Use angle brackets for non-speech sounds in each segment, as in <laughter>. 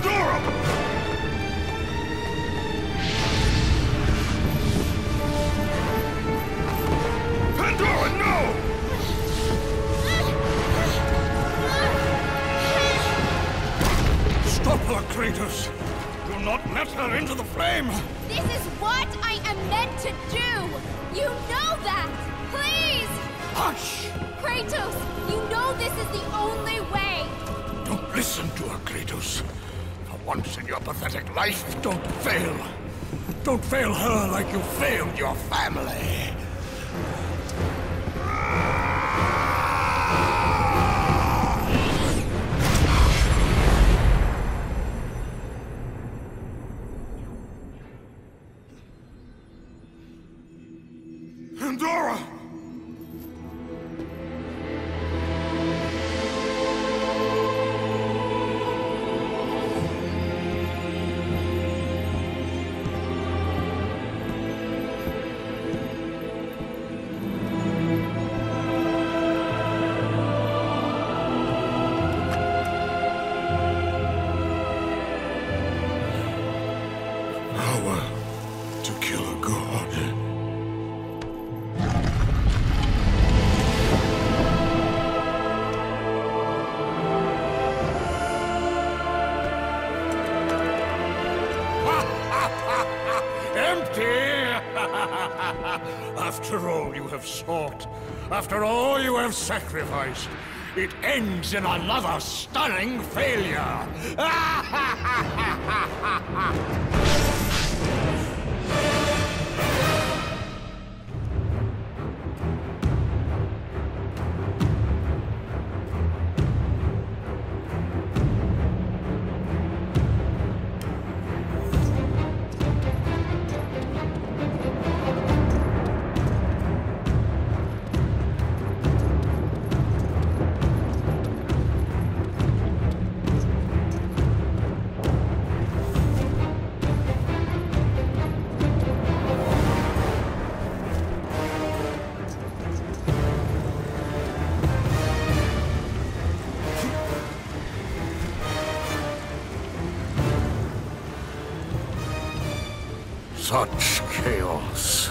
Pandora! Life, don't fail. Don't fail her like you failed your family. After all you have sacrificed, it ends in another stunning failure! <laughs> Such chaos.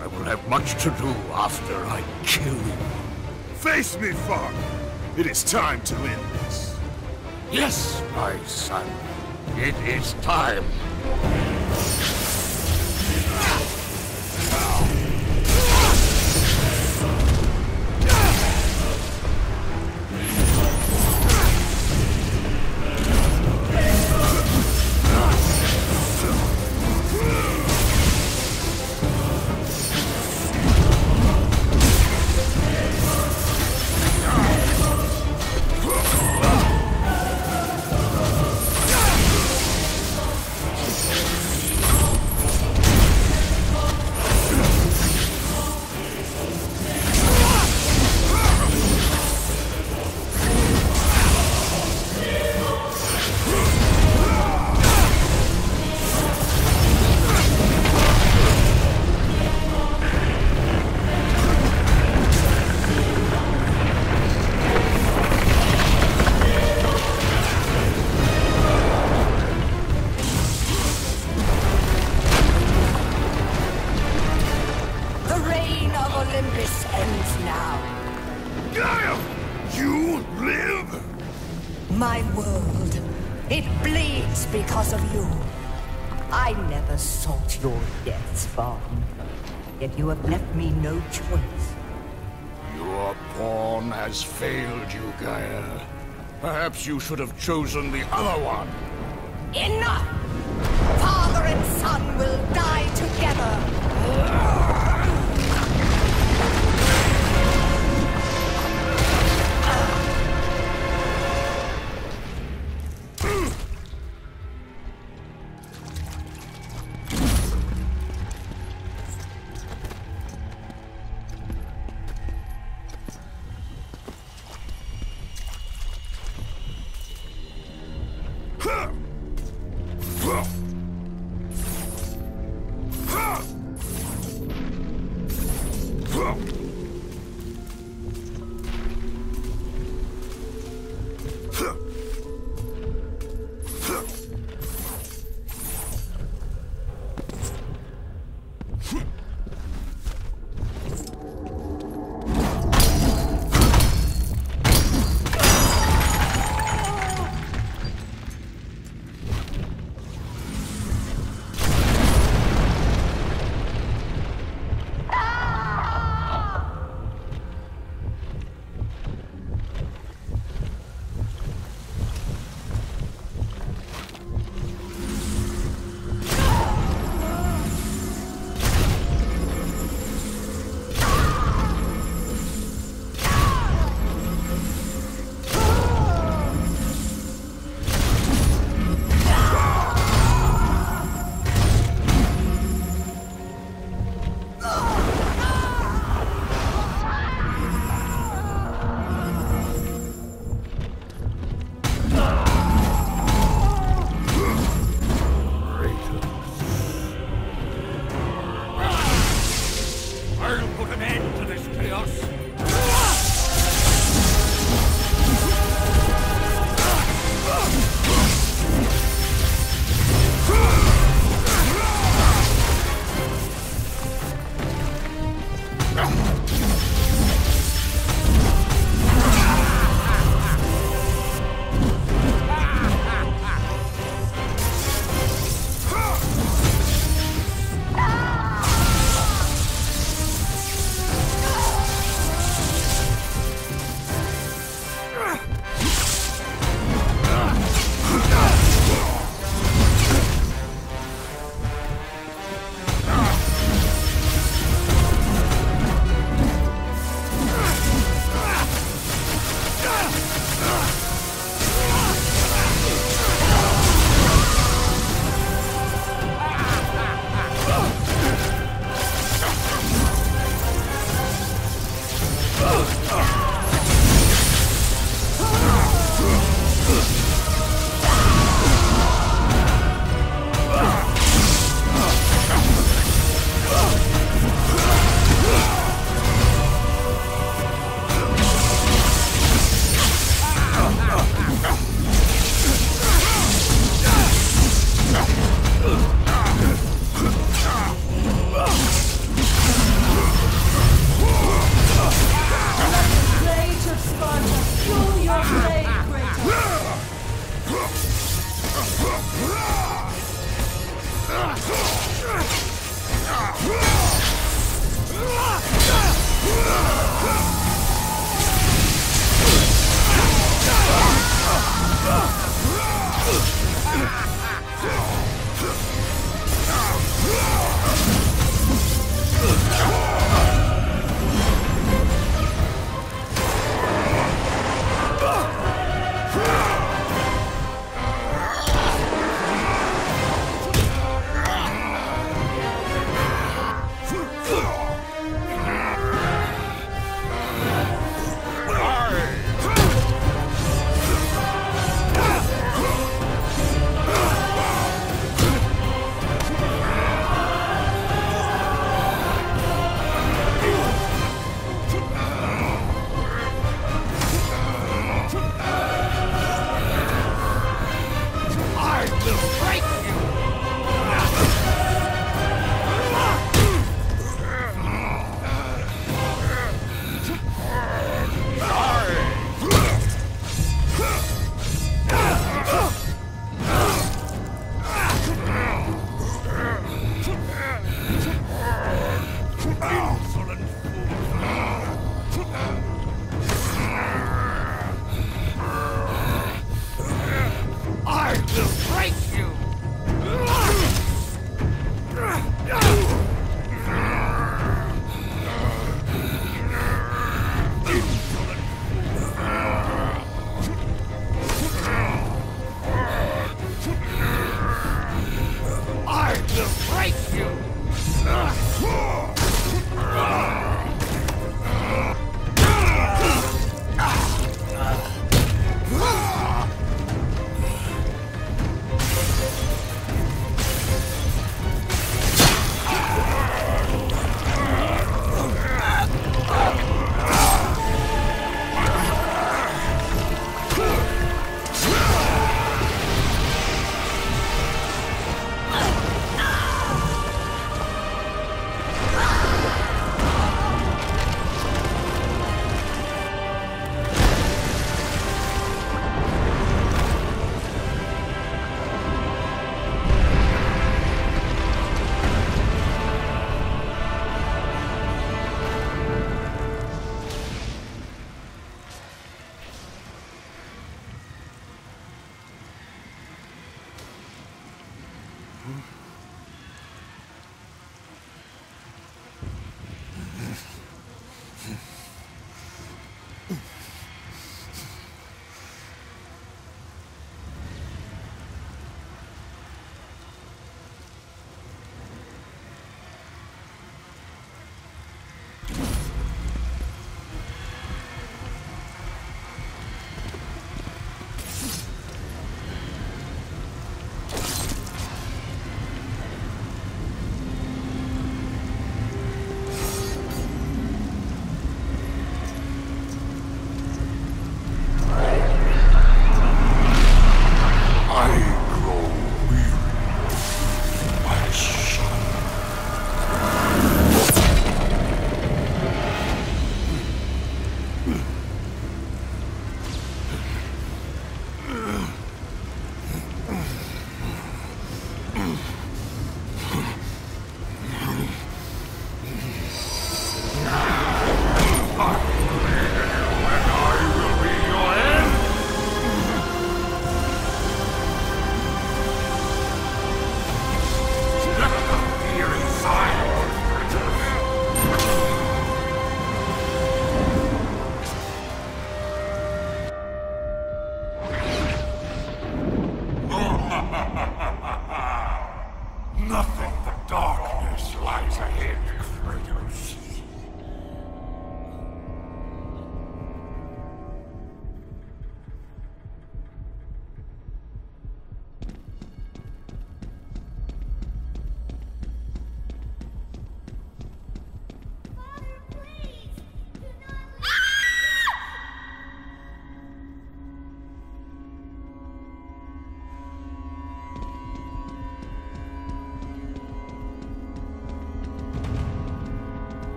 I will have much to do after I kill you. Face me, father. It is time to end this. Yes, my son. It is time. You should have chosen the other one. Enough! Father and son will die together. Ugh.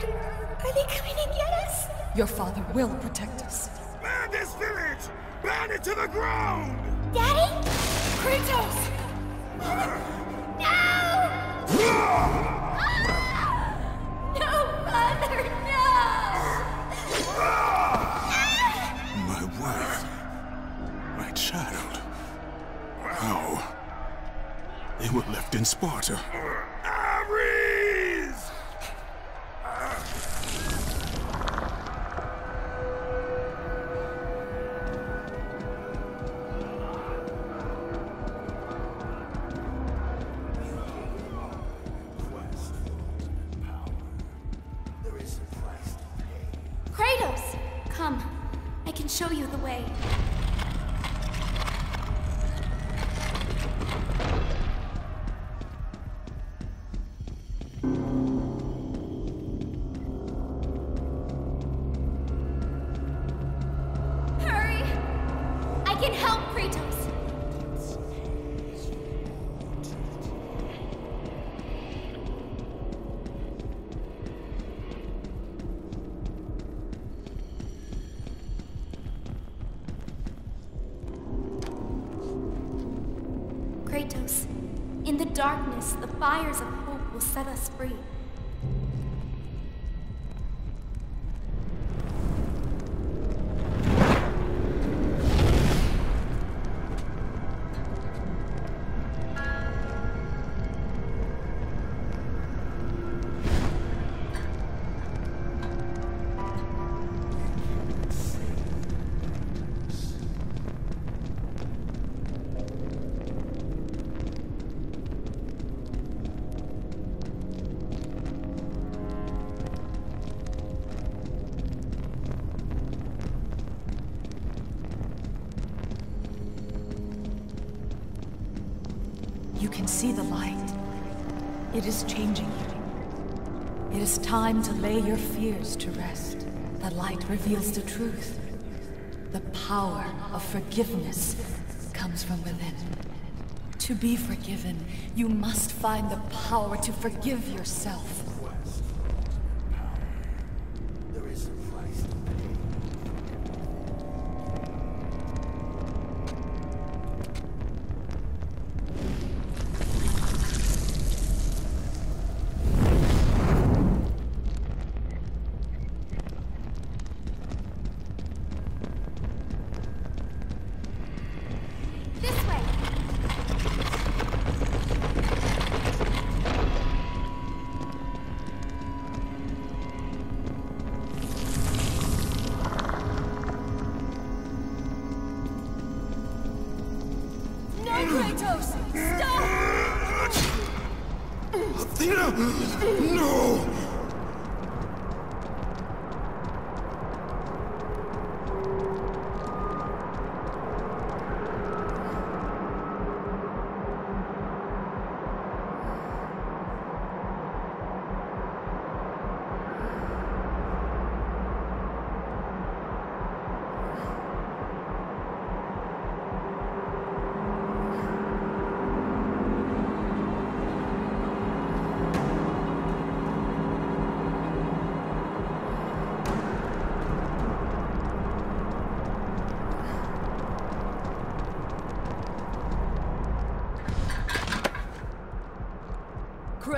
Scared. Are they coming to get us? Your father will protect us. Burn this village! Burn it to the ground! Daddy? Kratos! No! No, Mother, no! My wife. My child. How? They were left in Sparta. Darkness, the fires of hope will set us free. Is changing you. It is time to lay your fears to rest. The light reveals the truth. The power of forgiveness comes from within. To be forgiven, you must find the power to forgive yourself.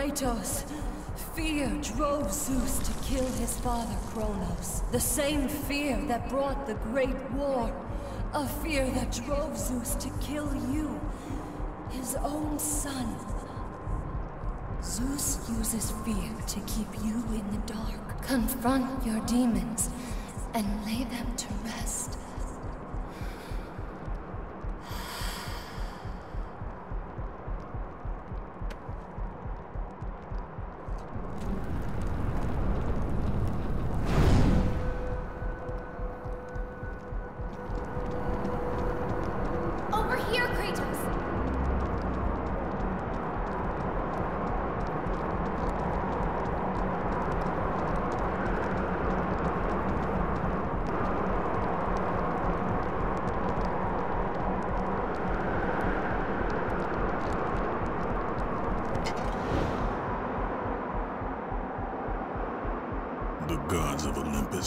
Kratos, fear drove Zeus to kill his father Kronos. The same fear that brought the Great War. A fear that drove Zeus to kill you, his own son. Zeus uses fear to keep you in the dark. Confront your demons and lay them to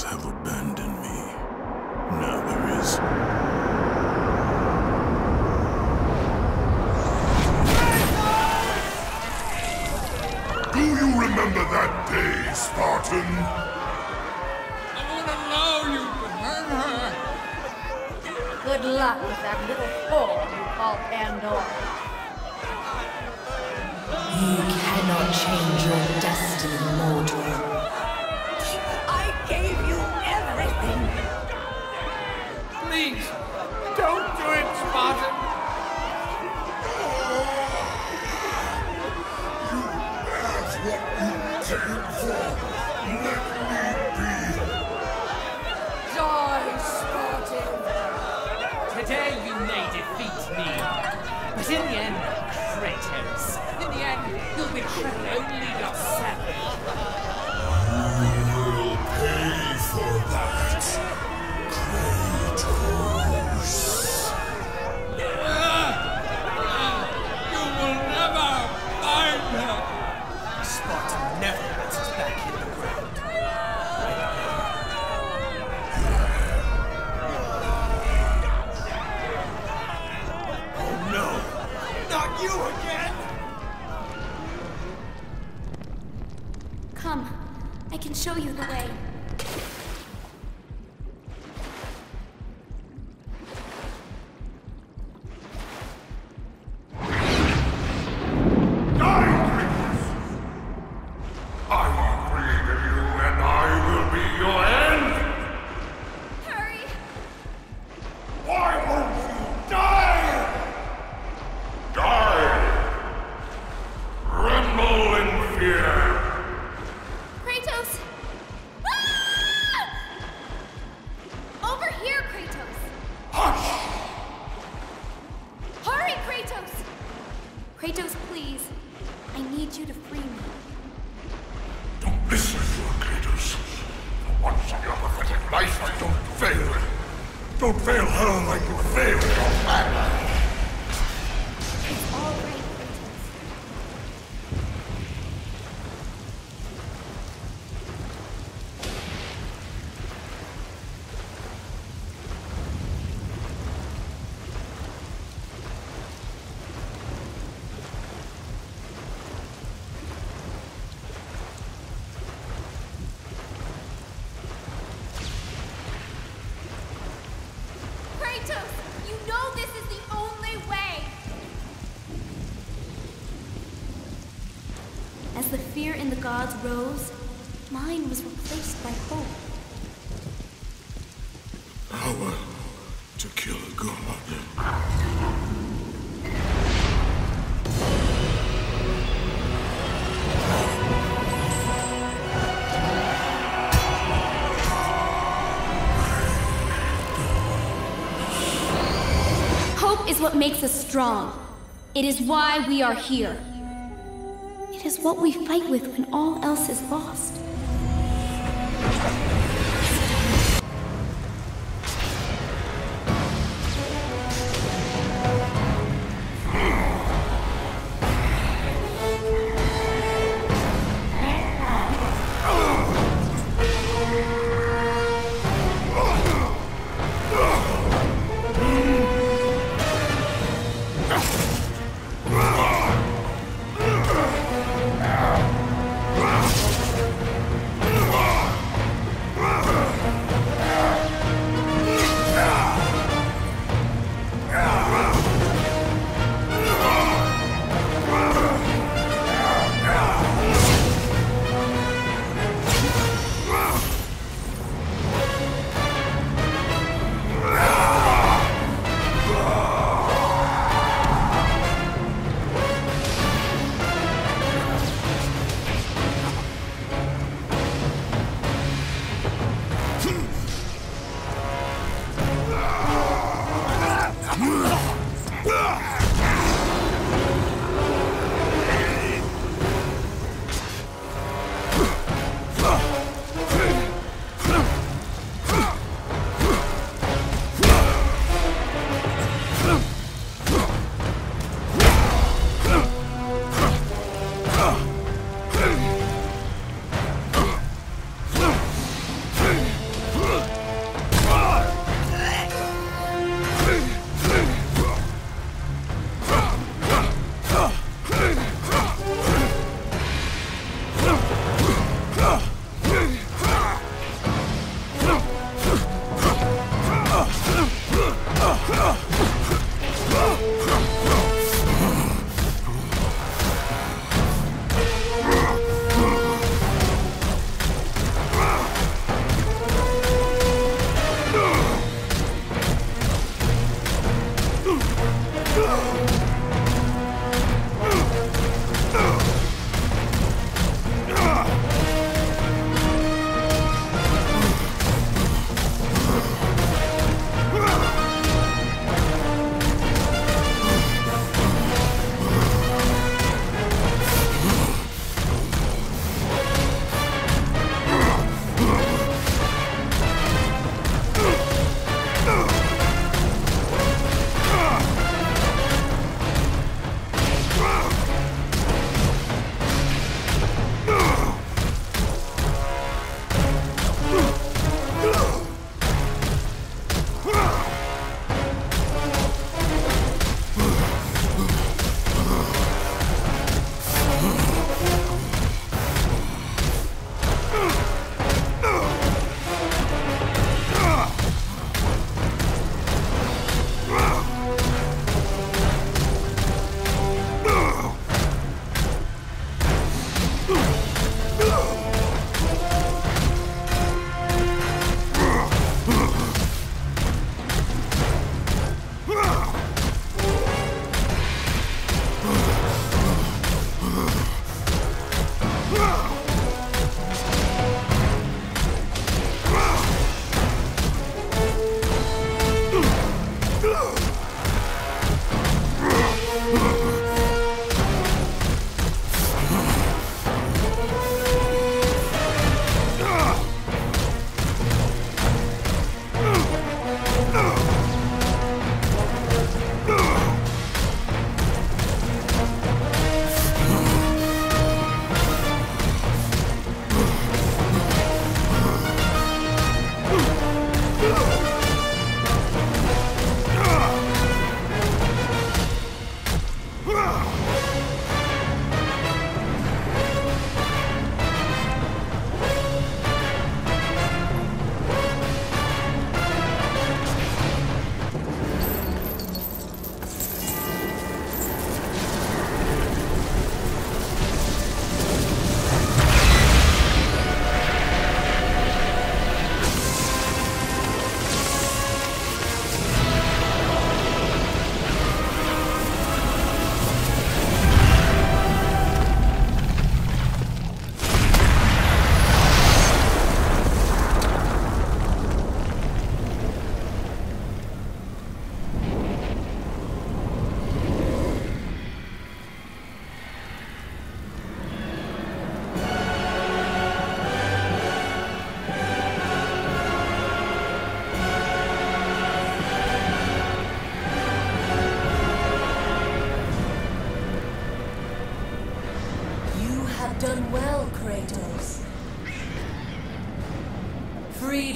have a Let me be. Spartan! Today you may defeat me, but in the end, Kratos, in the end, you'll betray only yourself. You will pay for that, Kratos. in the gods rose, mine was replaced by hope. Power to kill a god. is what makes us strong. It is why we are here what we fight with when all else is lost.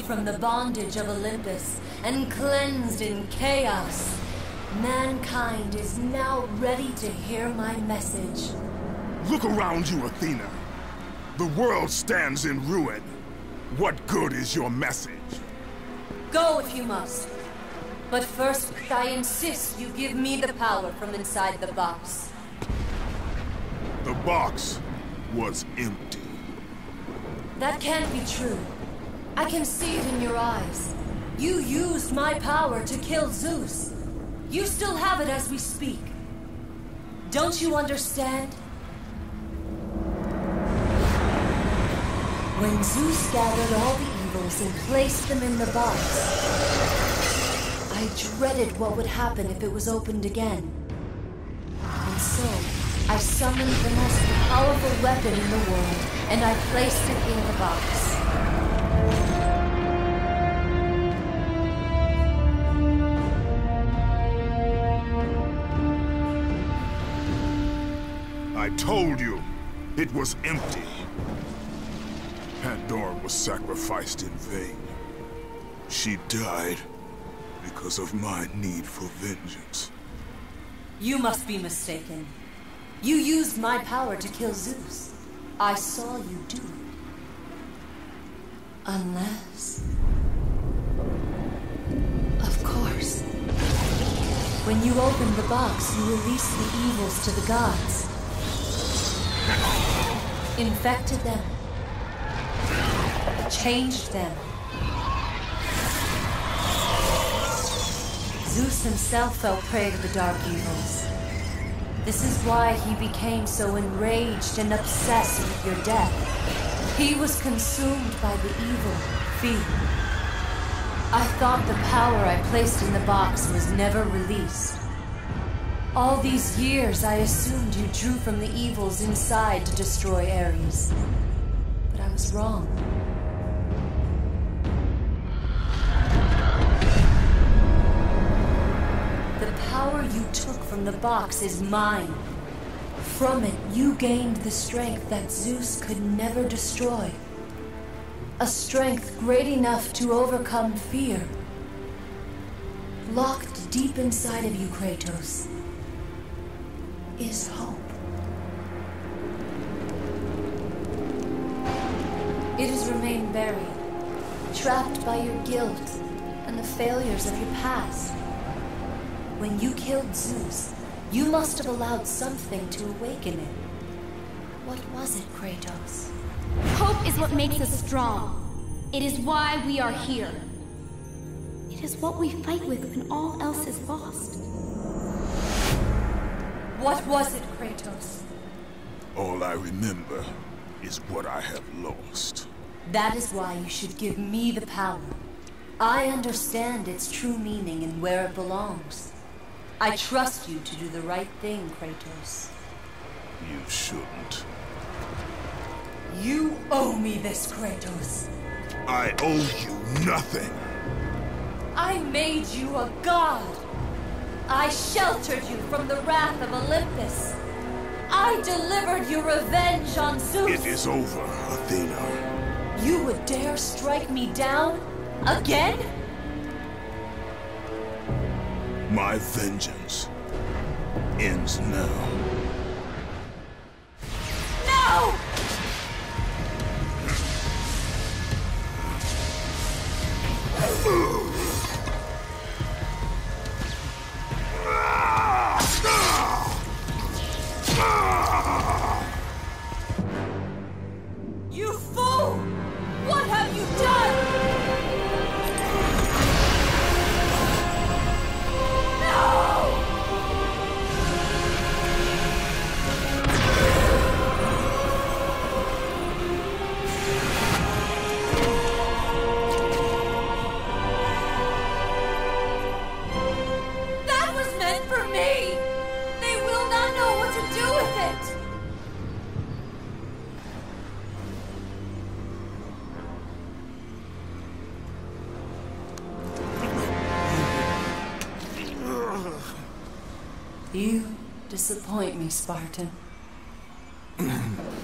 From the bondage of Olympus and cleansed in chaos, mankind is now ready to hear my message. Look around you, Athena. The world stands in ruin. What good is your message? Go if you must. But first, I insist you give me the power from inside the box. The box was empty. That can't be true. I can see it in your eyes. You used my power to kill Zeus. You still have it as we speak. Don't you understand? When Zeus gathered all the evils and placed them in the box, I dreaded what would happen if it was opened again. And so, I summoned the most powerful weapon in the world, and I placed it in the box. I told you, it was empty. Pandora was sacrificed in vain. She died because of my need for vengeance. You must be mistaken. You used my power to kill Zeus. I saw you do it. Unless... Of course. When you opened the box, you released the evils to the gods. Infected them. Changed them. Zeus himself fell prey to the dark evils. This is why he became so enraged and obsessed with your death. He was consumed by the evil, fear. I thought the power I placed in the box was never released. All these years, I assumed you drew from the evils inside to destroy Ares. But I was wrong. The power you took from the box is mine. From it, you gained the strength that Zeus could never destroy. A strength great enough to overcome fear. Locked deep inside of you, Kratos, is hope. It has remained buried, trapped by your guilt and the failures of your past. When you killed Zeus, you must have allowed something to awaken it. What was it, Kratos? Hope is what makes us strong. It is why we are here. It is what we fight with when all else is lost. What was it, Kratos? All I remember is what I have lost. That is why you should give me the power. I understand its true meaning and where it belongs. I trust you to do the right thing, Kratos. You shouldn't. You owe me this, Kratos. I owe you nothing. I made you a god. I sheltered you from the wrath of Olympus. I delivered you revenge on Zeus. It is over, Athena. You would dare strike me down? Again? My vengeance ends now. No! You <laughs> You disappoint me, Spartan. <clears throat>